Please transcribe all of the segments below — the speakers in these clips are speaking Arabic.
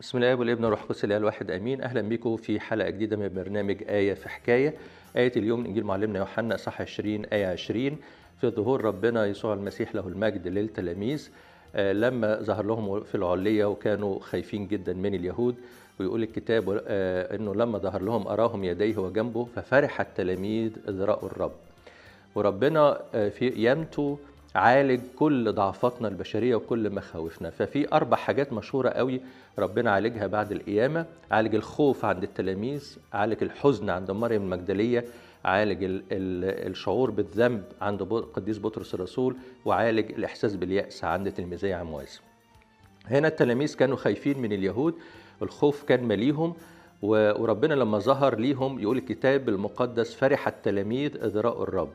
بسم الله والابن والروح القدس الإله الواحد آمين. أهلا بكم في حلقة جديدة من برنامج آية في حكاية. آية اليوم إنجيل معلمنا يوحنا اصحاح 20 آية 20 في ظهور ربنا يسوع المسيح له المجد للتلاميذ. آه، لما ظهر لهم في العلية وكانوا خايفين جدا من اليهود ويقول الكتاب آه، إنه لما ظهر لهم أراهم يديه وجنبه ففرح التلاميذ إذ رأوا الرب. وربنا آه، في قيامته عالج كل ضعفاتنا البشرية وكل مخاوفنا. ففي أربع حاجات مشهورة قوي ربنا عالجها بعد القيامة. عالج الخوف عند التلاميذ عالج الحزن عند مريم المجدلية عالج ال- ال- الشعور بالذنب عند القديس بطرس الرسول وعالج الإحساس باليأس عند تلميذي عمواس هنا التلاميذ كانوا خايفين من اليهود الخوف كان مليهم وربنا لما ظهر ليهم يقول الكتاب المقدس فرح التلاميذ إذ رأوا الرب.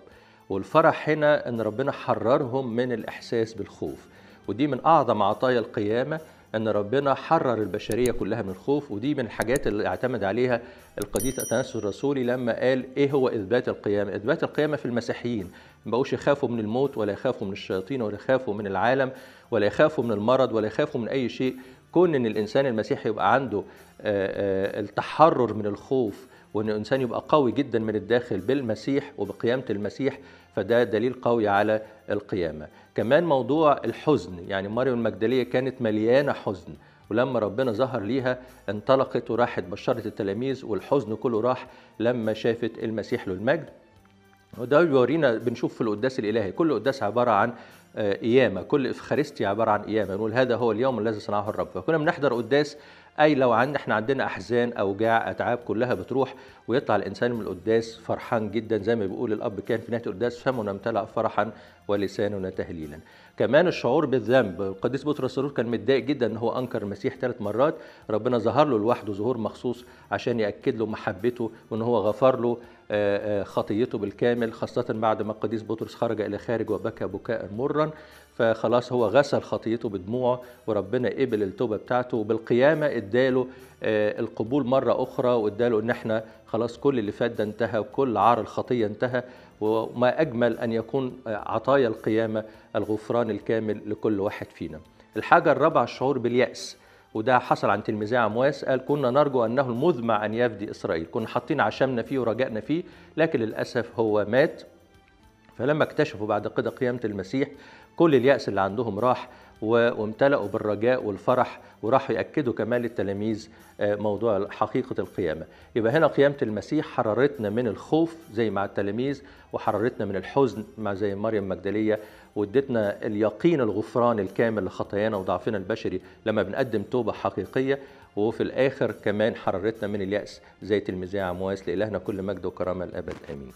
والفرح هنا إن ربنا حررهم من الإحساس بالخوف. ودي من أعظم عطايا القيامة إن ربنا حرر البشرية كلها من الخوف. ودي من الحاجات اللي اعتمد عليها القديس اثناسيوس الرسولي لما قال إيه هو إثبات القيامة؟ إثبات القيامة في المسيحيين. ما بقوش يخافوا من الموت ولا يخافوا من الشياطين ولا يخافوا من العالم ولا يخافوا من المرض ولا يخافوا من أي شيء. كون إن الإنسان المسيحي يبقى عنده آه، آه، التحرر من الخوف وإن الإنسان يبقى قوي جدا من الداخل بالمسيح وبقيامة المسيح فده دليل قوي على القيامة. كمان موضوع الحزن يعني مريم المجدلية كانت مليانة حزن ولما ربنا ظهر ليها انطلقت وراحت بشرت التلاميذ والحزن كله راح لما شافت المسيح له المجد. وده بيورينا بنشوف في القداس الإلهي كل قداس عبارة عن آه، قيامة كل افخارستي عبارة عن قيامة نقول هذا هو اليوم الذي صنعه الرب. فكنا بنحضر قداس أي لو عند إحنا عندنا أحزان اوجاع أتعاب كلها بتروح ويطلع الإنسان من القداس فرحان جدا زي ما بيقول الأب كان في نهاية القداس فمنا امتلأ فرحا ولساننا تهليلا كمان الشعور بالذنب القديس بطرس الرسول كان متضايق جدا إن هو أنكر المسيح ثلاث مرات. ربنا ظهر له لوحده ظهور مخصوص عشان يأكد له محبته وإن هو غفر له آه، آه، خطيته بالكامل خاصة بعد ما القديس بطرس خرج إلى خارج وبكى بكاء مرا فخلاص هو غسل خطيته بدموعه وربنا قبل التوبة بتاعته وبالقيامة اداله آه، القبول مرة أخرى واداله إن إحنا خلاص كل اللي فات ده انتهى وكل عار الخطية انتهى وما أجمل أن يكون آه، عطايا القيامة الغفران الكامل لكل واحد فينا. الحاجة الرابعة الشعور باليأس وده حصل عن تلميذي عمواس قال كنا نرجو أنه المذمع أن يفدي إسرائيل كنا حاطين عشمنا فيه ورجائنا فيه لكن للأسف هو مات فلما اكتشفوا بعد كده قيامة المسيح كل اليأس اللي عندهم راح وامتلأوا بالرجاء والفرح وراحوا يأكدوا كمان للتلاميذ آه، موضوع حقيقة القيامة. يبقى هنا قيامة المسيح حررتنا من الخوف زي مع التلاميذ وحررتنا من الحزن مع زي مريم المجدليه وادتنا اليقين الغفران الكامل لخطايانا وضعفنا البشري لما بنقدم توبة حقيقية. وفي الآخر كمان حررتنا من اليأس زي تلميذي عمواس لإلهنا كل مجد وكرامة الابد آمين.